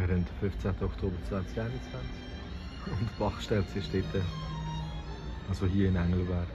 Wir haben den 15. Oktober 2021 und die Bachstelze ist dort, also hier in Engelberg.